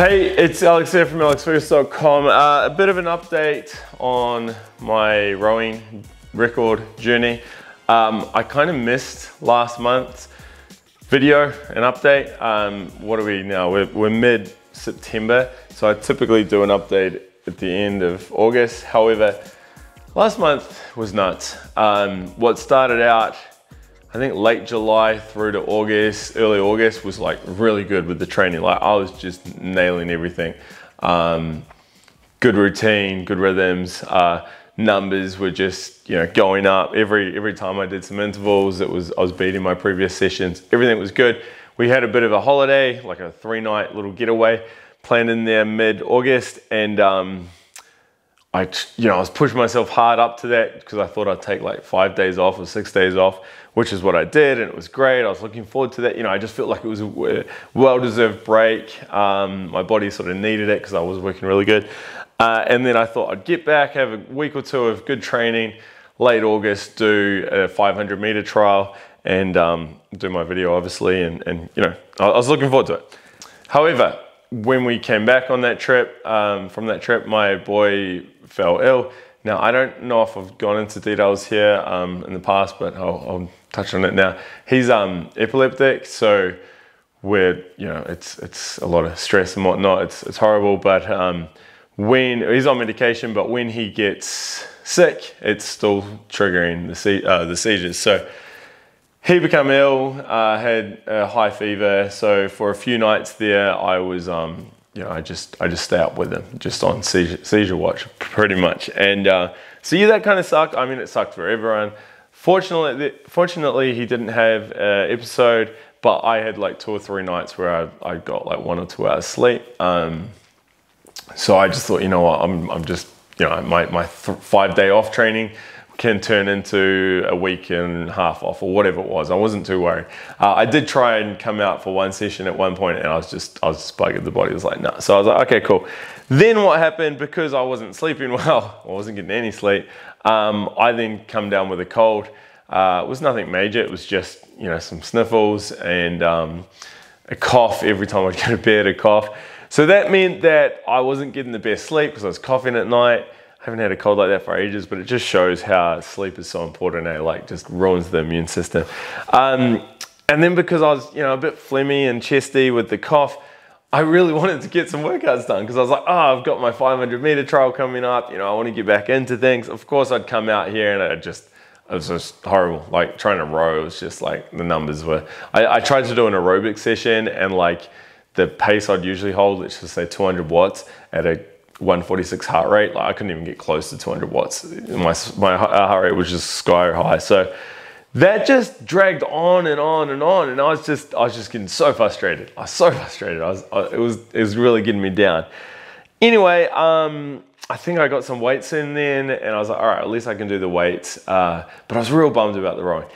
Hey, it's Alex here from alexfergus.com. Uh, a bit of an update on my rowing record journey. Um, I kind of missed last month's video and update. Um, what are we now? We're, we're mid-September, so I typically do an update at the end of August. However, last month was nuts. Um, what started out I think late July through to August, early August was like really good with the training. Like I was just nailing everything. Um, good routine, good rhythms. Uh, numbers were just you know going up every every time I did some intervals. It was I was beating my previous sessions. Everything was good. We had a bit of a holiday, like a three night little getaway planned in there mid August, and um, I you know I was pushing myself hard up to that because I thought I'd take like five days off or six days off which is what I did, and it was great. I was looking forward to that. You know, I just felt like it was a well-deserved break. Um, my body sort of needed it because I was working really good. Uh, and then I thought I'd get back, have a week or two of good training. Late August, do a 500 meter trial and um, do my video, obviously. And, and you know, I, I was looking forward to it. However, when we came back on that trip, um, from that trip, my boy fell ill. Now, I don't know if I've gone into details here um, in the past, but I'll, I'll, touch on it now. He's um, epileptic, so we're, you know, it's, it's a lot of stress and whatnot. It's, it's horrible, but um, when he's on medication, but when he gets sick, it's still triggering the, uh, the seizures. So he became ill, uh, had a high fever. So for a few nights there, I was, um, you know, I just I just stay up with him, just on seizure, seizure watch, pretty much. And uh, so yeah, that kind of sucked. I mean, it sucked for everyone. Fortunately, fortunately, he didn't have an episode, but I had like two or three nights where I, I got like one or two hours sleep. Um, so I just thought, you know what, I'm I'm just you know my my five day off training can turn into a week and half off or whatever it was. I wasn't too worried. Uh, I did try and come out for one session at one point and I was just, I was just buggered. The body was like, nah. So I was like, okay, cool. Then what happened, because I wasn't sleeping well, I wasn't getting any sleep, um, I then come down with a cold. Uh, it was nothing major. It was just, you know, some sniffles and um, a cough every time I'd go to bed, a cough. So that meant that I wasn't getting the best sleep because I was coughing at night. I haven't had a cold like that for ages, but it just shows how sleep is so important. Eh? Like just ruins the immune system. Um, and then because I was, you know, a bit phlegmy and chesty with the cough, I really wanted to get some workouts done because I was like, oh, I've got my 500 meter trial coming up. You know, I want to get back into things. Of course, I'd come out here and it just, it was just horrible. Like trying to row, it was just like the numbers were. I, I tried to do an aerobic session and like the pace I'd usually hold, let's just say 200 watts at a 146 heart rate. Like I couldn't even get close to 200 watts. My, my heart rate was just sky high. So that just dragged on and on and on. And I was just, I was just getting so frustrated. I was so frustrated. I was, I, it was, it was really getting me down. Anyway, um, I think I got some weights in then and I was like, all right, at least I can do the weights. Uh, but I was real bummed about the rowing.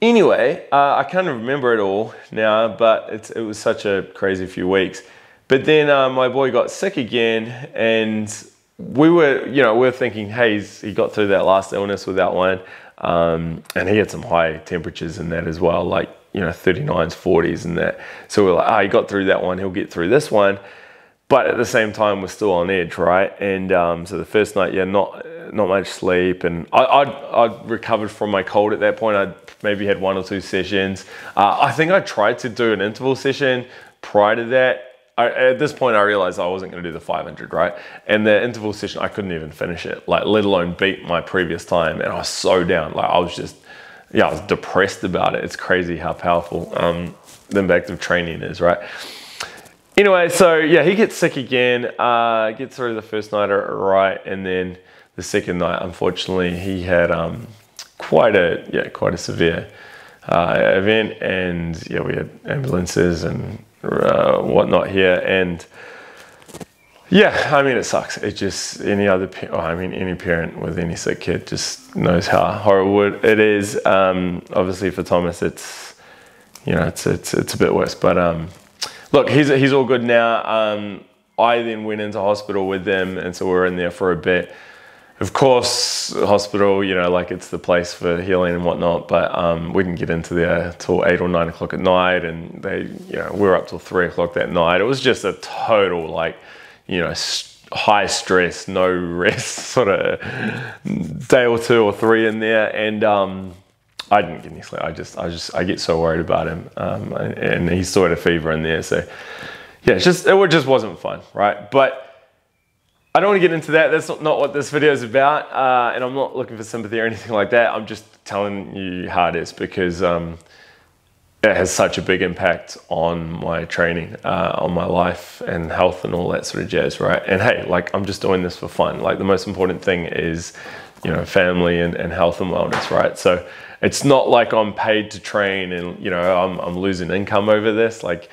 Anyway, uh, I of remember it all now, but it was such a crazy few weeks. But then uh, my boy got sick again, and we were, you know, we were thinking, hey, he got through that last illness with that one, um, and he had some high temperatures in that as well, like you know, 39s, 40s, and that. So we're like, oh, he got through that one, he'll get through this one. But at the same time, we're still on edge, right? And um, so the first night, yeah, not not much sleep, and I, I'd, I'd recovered from my cold at that point. I'd maybe had one or two sessions. Uh, I think I tried to do an interval session prior to that, I, at this point, I realized I wasn't going to do the 500, right? And the interval session, I couldn't even finish it, like let alone beat my previous time. And I was so down, like I was just, yeah, I was depressed about it. It's crazy how powerful um, the impact of training is, right? Anyway, so yeah, he gets sick again, uh, gets through the first night right, and then the second night, unfortunately, he had um, quite a yeah, quite a severe uh, event, and yeah, we had ambulances and uh, whatnot here. And yeah, I mean, it sucks. It just, any other, oh, I mean, any parent with any sick kid just knows how horrible it is. Um, obviously, for Thomas, it's, you know, it's, it's, it's a bit worse. But um, look, he's, he's all good now. Um, I then went into hospital with them, and so we are in there for a bit. Of course, hospital, you know, like it's the place for healing and whatnot, but um, we didn't get into there till eight or nine o'clock at night, and they, you know, we were up till three o'clock that night. It was just a total, like, you know, high stress, no rest sort of day or two or three in there, and um, I didn't get any sleep. I just, I just, I get so worried about him, um, and he still had a fever in there, so yeah, just, it just wasn't fun, right? But I don't want to get into that. That's not, what this video is about. Uh, and I'm not looking for sympathy or anything like that. I'm just telling you how it is because um, it has such a big impact on my training, uh, on my life and health and all that sort of jazz, right? And hey, like I'm just doing this for fun. Like the most important thing is, you know, family and, and health and wellness, right? So it's not like I'm paid to train and, you know, I'm, I'm losing income over this. Like,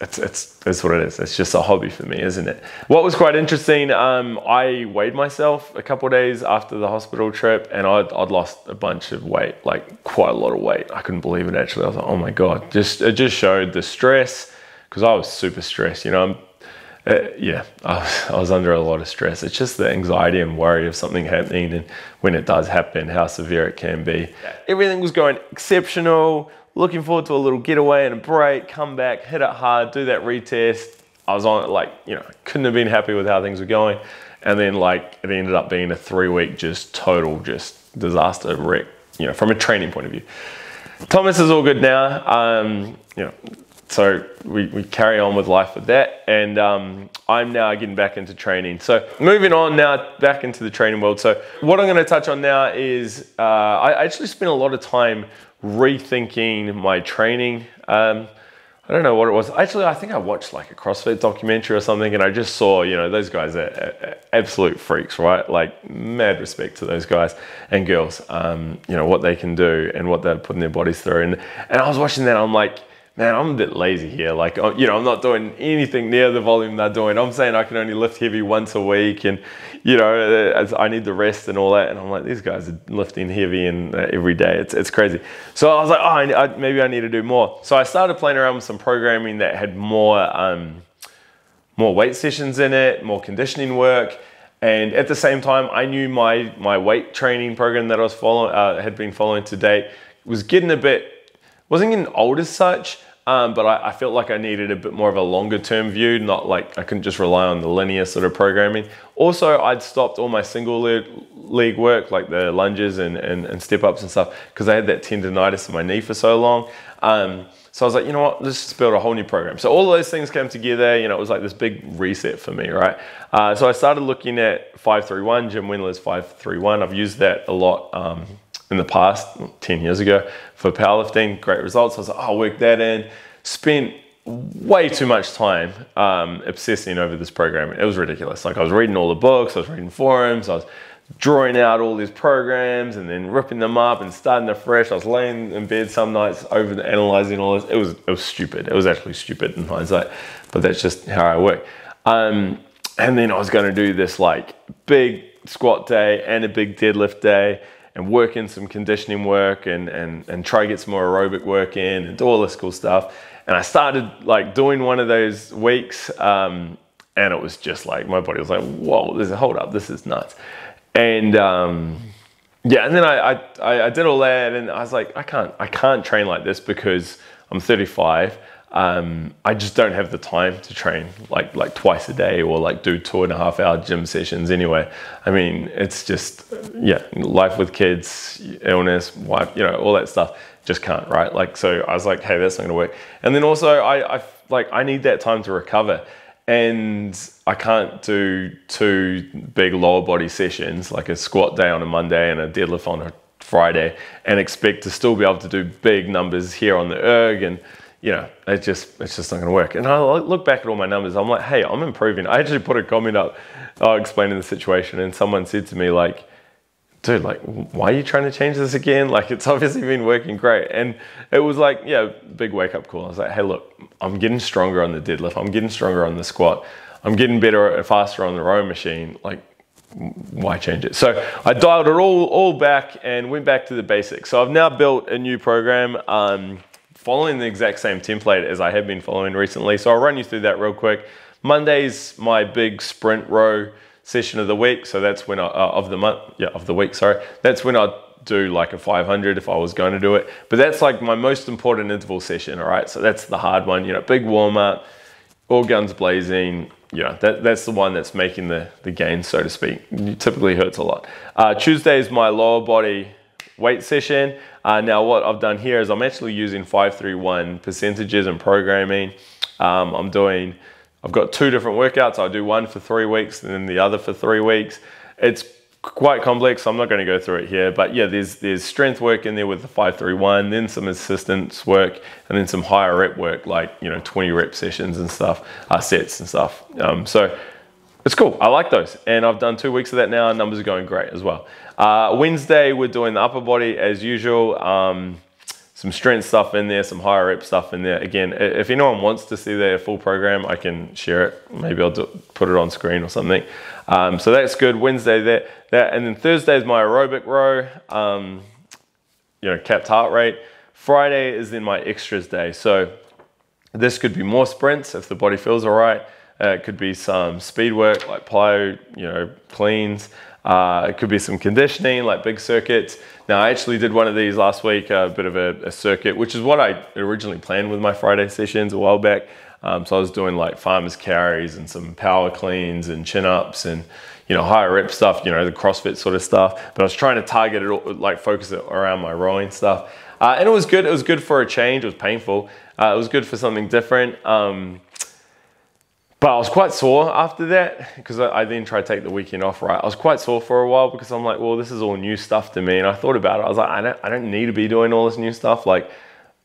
it's, it's, it's what it is. It's just a hobby for me, isn't it? What was quite interesting, um, I weighed myself a couple days after the hospital trip and I'd, I'd lost a bunch of weight, like quite a lot of weight. I couldn't believe it actually. I was like, oh my God, just, it just showed the stress because I was super stressed, you know, I'm, uh, yeah, I was, I was, under a lot of stress. It's just the anxiety and worry of something happening, and when it does happen, how severe it can be. Everything was going exceptional looking forward to a little getaway and a break, come back, hit it hard, do that retest. I was on it like, you know, couldn't have been happy with how things were going. And then like it ended up being a three week just total just disaster wreck, you know, from a training point of view. Thomas is all good now. Um, you know, so we, we carry on with life with that. And um, I'm now getting back into training. So moving on now back into the training world. So what I'm going to touch on now is uh, I actually spent a lot of time rethinking my training. Um, I don't know what it was. Actually, I think I watched like a CrossFit documentary or something, and I just saw, you know, those guys are, absolute freaks, right? Like, mad respect to those guys and girls, um, you know, what they can do and what they're putting their bodies through. And, and I was watching that, I'm like, man, I'm a bit lazy here. Like, uh, you know, I'm not doing anything near the volume they're doing. I'm saying I can only lift heavy once a week, and you know, uh, I need the rest and all that. And I'm like, these guys are lifting heavy and uh, every day. It's it's crazy. So I was like, oh, I, I, maybe I need to do more. So I started playing around with some programming that had more um, more weight sessions in it, more conditioning work. And at the same time, I knew my my weight training program that I was following uh, had been following to date was getting a bit wasn't getting old as such, um, but I, I, felt like I needed a bit more of a longer term view, not like I couldn't just rely on the linear sort of programming. Also, I'd stopped all my single leg work, like the lunges and, and, and step ups and stuff, because I had that tendonitis in my knee for so long. Um, so I was like, you know what, let's just build a whole new program. So all those things came together, you know, it was like this big reset for me, right? Uh, so I started looking at 531, Jim Wendler's 531. I've used that a lot. Um, in the past, 10 years ago, for powerlifting. Great results. I was like, oh, I'll work that in. Spent way too much time um, obsessing over this program. It was ridiculous. Like I was reading all the books, I was reading forums, I was drawing out all these programs and then ripping them up and starting afresh. I was laying in bed some nights over analyzing all this. It was it was stupid. It was actually stupid in hindsight, but that's just how I work. Um, and then I was going to do this like big squat day and a big deadlift day and work in some conditioning work and, and, and try to get some more aerobic work in and do all this cool stuff. And I started like doing one of those weeks, um, and it was just like my body was like, "Whoa, this is hold up, this is nuts." And um, yeah, and then I, I I did all that, and I was like, I can't I can't train like this because I'm 35 um, I just don't have the time to train like like twice a day or like do two and a half hour gym sessions anyway. I mean, it's just yeah, life with kids, illness, wife, you know, all that stuff. Just can't, right? Like, so I was like, hey, that's not gonna work. And then also, I, I like I need that time to recover, and I can't do two big lower body sessions like a squat day on a Monday and a deadlift on a Friday, and expect to still be able to do big numbers here on the erg and you know, it just it's just not going to work. And I look back at all my numbers. I'm like, hey, I'm improving. I actually put a comment up uh, explaining the situation, and someone said to me like, dude, like, why are you trying to change this again? Like, it's obviously been working great. And it was like, yeah, big wake up call. I was like, hey, look, I'm getting stronger on the deadlift. I'm getting stronger on the squat. I'm getting better, faster on the row machine. Like, why change it? So I dialed it all all back and went back to the basics. So I've now built a new program. Um, following the exact same template as I have been following recently. So I'll run you through that real quick. Monday's my big sprint row session of the week. So that's when I, uh, of the month, yeah, of the week, sorry. That's when I do like a 500 if I was going to do it. But that's like my most important interval session, all right? So that's the hard one, you know, big warm up, all guns blazing, you know, that, that's the one that's making the, the gain, so to speak. It typically hurts a lot. Uh, Tuesday is my lower body weight session. Uh, now what I've done here is I'm actually using 531 percentages and programming. Um, I'm doing, I've got two different workouts. I do one for three weeks and then the other for three weeks. It's quite complex. I'm not going to go through it here, but yeah, there's there's strength work in there with the 531, then some assistance work, and then some higher rep work like you know 20 rep sessions and stuff, uh, sets and stuff. Um, so it's cool. I like those, and I've done two weeks of that now. and Numbers are going great as well. Uh, Wednesday we're doing the upper body as usual. Um, some strength stuff in there, some higher rep stuff in there. Again, if anyone wants to see their full program, I can share it. Maybe I'll do, put it on screen or something. Um, so that's good. Wednesday that that, and then Thursday is my aerobic row. Um, you know, capped heart rate. Friday is then my extras day. So this could be more sprints if the body feels all right. Uh, it could be some speed work like plyo, you know, cleans. Uh, it could be some conditioning like big circuits. Now, I actually did one of these last week, a bit of a, a circuit, which is what I originally planned with my Friday sessions a while back. Um, so I was doing like farmers carries and some power cleans and chin ups and you know higher rep stuff, you know the CrossFit sort of stuff. But I was trying to target it, like focus it around my rowing stuff, uh, and it was good. It was good for a change. It was painful. Uh, it was good for something different. Um, but I was quite sore after that because I, I, then tried to take the weekend off, right? I was quite sore for a while because I'm like, well, this is all new stuff to me. And I thought about it. I was like, I don't, I don't need to be doing all this new stuff. Like,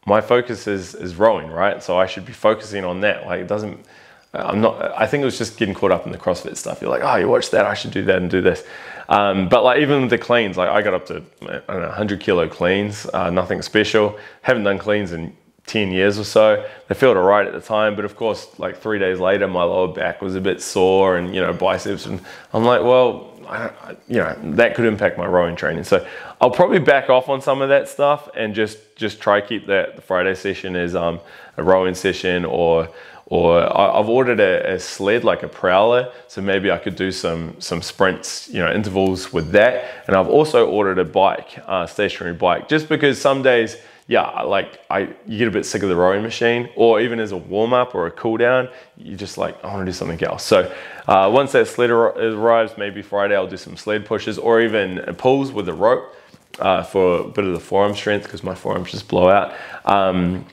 my focus is, is rowing, right? So I should be focusing on that. Like, it doesn't, I'm not, I think it was just getting caught up in the CrossFit stuff. You're like, oh, you watch that, I should do that and do this. Um, but like, even with the cleans, like, I got up to, I don't know, 100 kilo cleans, uh, nothing special. Haven't done cleans in 10 years or so. They felt all right at the time, but of course, like three days later, my lower back was a bit sore and, you know, biceps. And I'm like, well, I, you know, that could impact my rowing training. So I'll probably back off on some of that stuff and just, just try keep that the Friday session as um, a rowing session or, or I've ordered a, a, sled like a prowler, so maybe I could do some some sprints, you know, intervals with that. And I've also ordered a bike, uh, stationary bike, just because some days yeah, like I, you get a bit sick of the rowing machine, or even as a warm up or a cool down, you just like, I want to do something else. So uh, once that sled arrives, maybe Friday, I'll do some sled pushes or even pulls with a rope uh, for a bit of the forearm strength because my forearms just blow out. Um,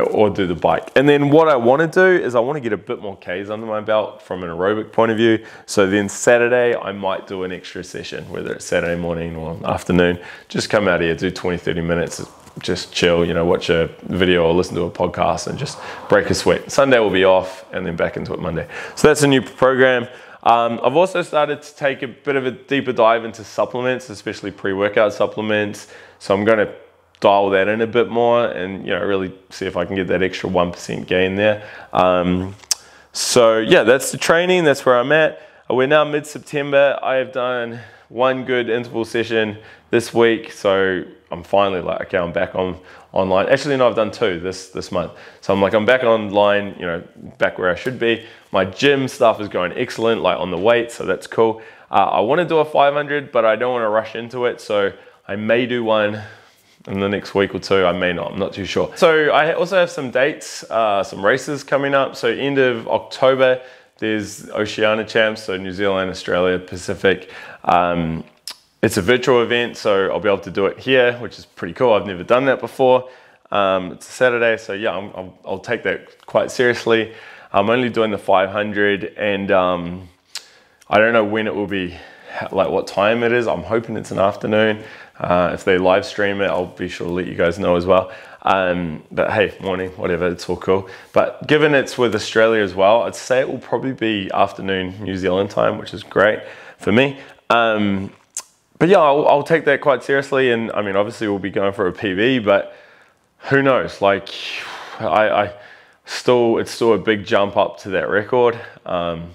or do the bike. And then what I want to do is I want to get a bit more Ks under my belt from an aerobic point of view. So then Saturday, I might do an extra session, whether it's Saturday morning or afternoon. Just come out here, do 20, 30 minutes, just chill, you know, watch a video or listen to a podcast and just break a sweat. Sunday will be off and then back into it Monday. So that's a new program. Um, I've also started to take a bit of a deeper dive into supplements, especially pre-workout supplements. So I'm going to dial that in a bit more and you know really see if I can get that extra one percent gain there. Um, so yeah, that's the training. That's where I'm at. We're now mid-September. I have done one good interval session this week. So I'm finally like, okay, I'm back on online. Actually, no, I've done two this this month. So I'm like, I'm back online, you know, back where I should be. My gym stuff is going excellent, like on the weight, so that's cool. Uh, I want to do a 500, but I don't want to rush into it. So I may do one in the next week or two. I may not. I'm not too sure. So I also have some dates, uh, some races coming up. So end of October, there's Oceania Champs, so New Zealand, Australia, Pacific. Um, it's a virtual event, so I'll be able to do it here, which is pretty cool. I've never done that before. Um, it's a Saturday, so yeah, i will take that quite seriously. I'm only doing the 500, and um, I don't know when it will be, like what time it is. I'm hoping it's an afternoon. Uh, if they live stream it, I'll be sure to let you guys know as well. Um, but hey, morning, whatever, it's all cool. But given it's with Australia as well, I'd say it will probably be afternoon New Zealand time, which is great for me. Um, but yeah, I'll, I'll, take that quite seriously. And I mean, obviously, we'll be going for a PB, but who knows? Like, I, I still, it's still a big jump up to that record. Um,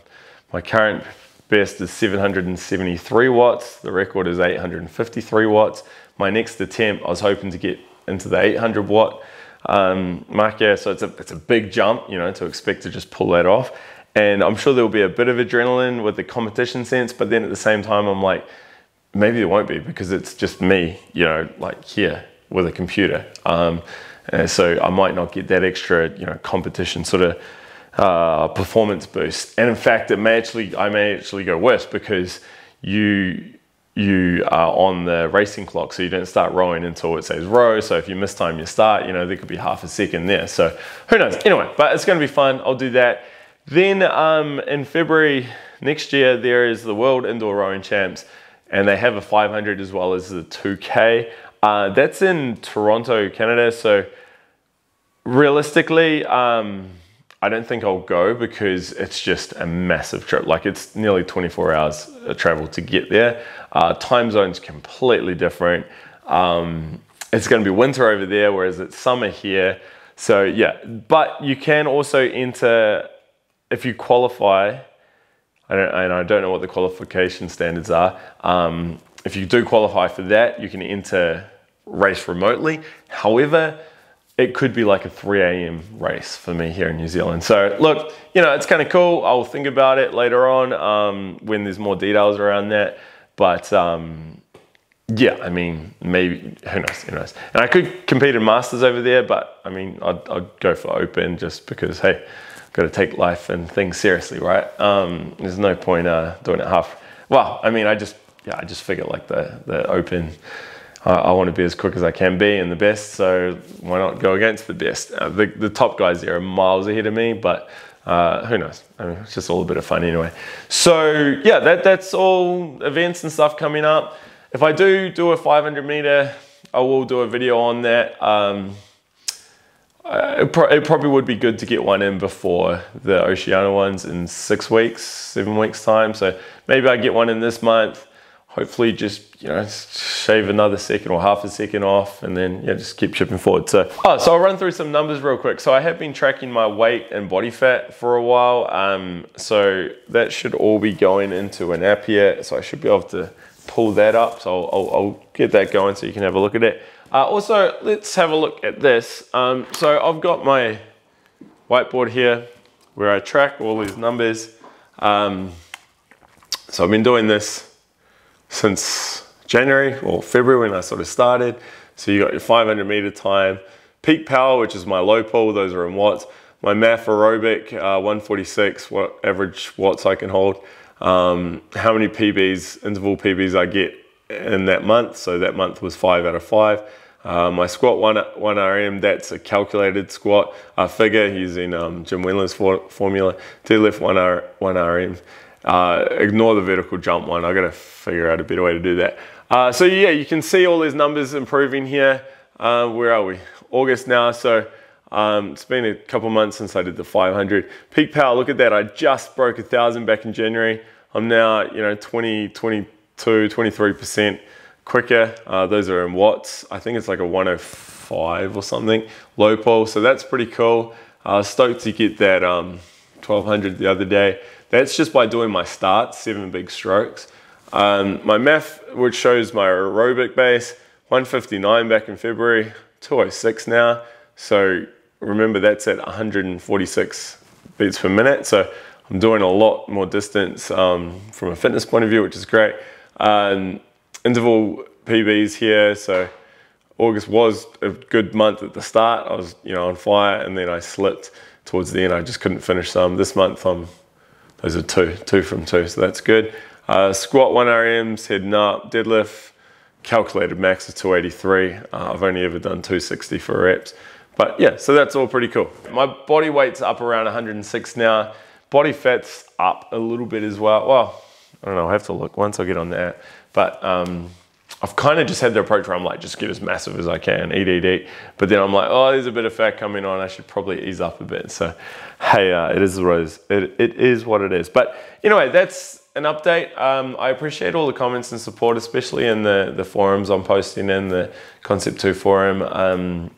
my current best is 773 watts. The record is 853 watts. My next attempt, I was hoping to get into the 800 watt um, mark. Yeah, so it's a, it's a big jump, you know, to expect to just pull that off. And I'm sure there'll be a bit of adrenaline with the competition sense, but then at the same time, I'm like, maybe there won't be because it's just me, you know, like here with a computer. Um, so I might not get that extra, you know, competition sort of uh, performance boost. And in fact, it may actually, I may actually go worse because you you are on the racing clock, so you don't start rowing until it says row. So if you miss time your start, you know, there could be half a second there. So who knows? Anyway, but it's going to be fun. I'll do that. Then um, in February next year, there is the World Indoor Rowing Champs, and they have a 500 as well as the 2K. Uh, that's in Toronto, Canada. So realistically, um, I don't think I'll go because it's just a massive trip. Like it's nearly 24 hours of travel to get there. Uh, time zone's completely different. Um, it's going to be winter over there, whereas it's summer here. So yeah, but you can also enter if you qualify. I don't, and I don't know what the qualification standards are. Um, if you do qualify for that, you can enter race remotely. However, it could be like a 3 a.m. race for me here in New Zealand. So look, you know, it's kind of cool. I'll think about it later on um, when there's more details around that. But um, yeah, I mean, maybe who knows? Who knows? And I could compete in masters over there, but I mean, I'd, I'd go for open just because hey, I've got to take life and things seriously, right? Um, there's no point uh, doing it half. Well, I mean, I just yeah, I just figure like the the open I, I want to be as quick as I can be and the best. So why not go against the best? Uh, the, the top guys there are miles ahead of me, but uh, who knows? I mean, it's just all a bit of fun anyway. So yeah, that, that's all events and stuff coming up. If I do do a 500 meter, I will do a video on that. Um, it, pro it, probably would be good to get one in before the Oceania ones in six weeks, seven weeks time. So maybe I get one in this month hopefully just you know shave another second or half a second off and then yeah just keep chipping forward. So oh so i'll run through some numbers real quick. So i have been tracking my weight and body fat for a while. Um, so that should all be going into an app here. So i should be able to pull that up. So i'll, I'll, I'll get that going so you can have a look at it. Uh, also let's have a look at this. Um, so i've got my whiteboard here where i track all these numbers. Um, so i've been doing this since January or February when I sort of started. So you got your 500 meter time, peak power, which is my low pull, those are in watts. My MAF aerobic, uh, 146, what average watts I can hold. Um, how many PBs, interval PBs I get in that month. So that month was five out of five. Uh, my squat one, one RM, that's a calculated squat uh, figure using um, Jim Wendler's for, formula. Deadlift one, R, one RM. Uh, ignore the vertical jump one. I got to figure out a better way to do that. Uh, so yeah, you can see all these numbers improving here. Uh, where are we? August now. So um, it's been a couple months since I did the 500. Peak power, look at that. I just broke a thousand back in January. I'm now, you know, 20, 22, 23% quicker. Uh, those are in watts. I think it's like a 105 or something. Low pull. So that's pretty cool. Uh, stoked to get that um, 1200 the other day. That's just by doing my starts, seven big strokes. Um, my MAF, which shows my aerobic base, 159 back in February, 206 now. So remember that's at 146 beats per minute. So I'm doing a lot more distance um, from a fitness point of view, which is great. Um, interval PBs here. So August was a good month at the start. I was, you know, on fire, and then I slipped towards the end. I just couldn't finish some. This month I'm those are two, two from two, so that's good. Uh, squat 1 RMs, heading up, deadlift, calculated max of 283. Uh, I've only ever done 260 for reps. But yeah, so that's all pretty cool. My body weight's up around 106 now. Body fat's up a little bit as well. Well, I don't know, i have to look once I get on that. But um, I've kind of just had the approach where I'm like, just get as massive as I can, eat, eat, eat. But then I'm like, oh, there's a bit of fat coming on. I should probably ease up a bit. So, hey, uh, it is what it is. It, it is what it is. But anyway, that's an update. Um, I appreciate all the comments and support, especially in the, the forums I'm posting in the Concept 2 forum. Um,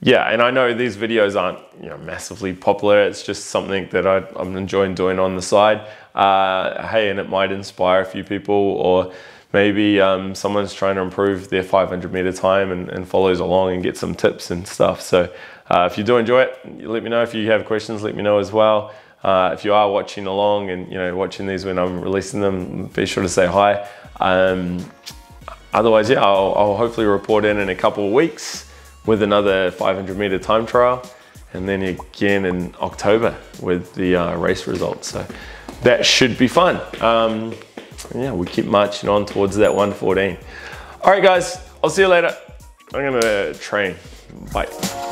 yeah, and I know these videos aren't you know, massively popular. It's just something that I, am enjoying doing on the side. Uh, hey, and it might inspire a few people or maybe um, someone's trying to improve their 500 meter time and, and, follows along and get some tips and stuff. So uh, if you do enjoy it, let me know. If you have questions, let me know as well. Uh, if you are watching along and you know watching these when I'm releasing them, be sure to say hi. Um, otherwise, yeah, I'll, I'll hopefully report in in a couple of weeks with another 500 meter time trial and then again in October with the uh, race results. So that should be fun. Um, yeah, we keep marching on towards that 114. All right, guys, I'll see you later. I'm gonna train. Bye.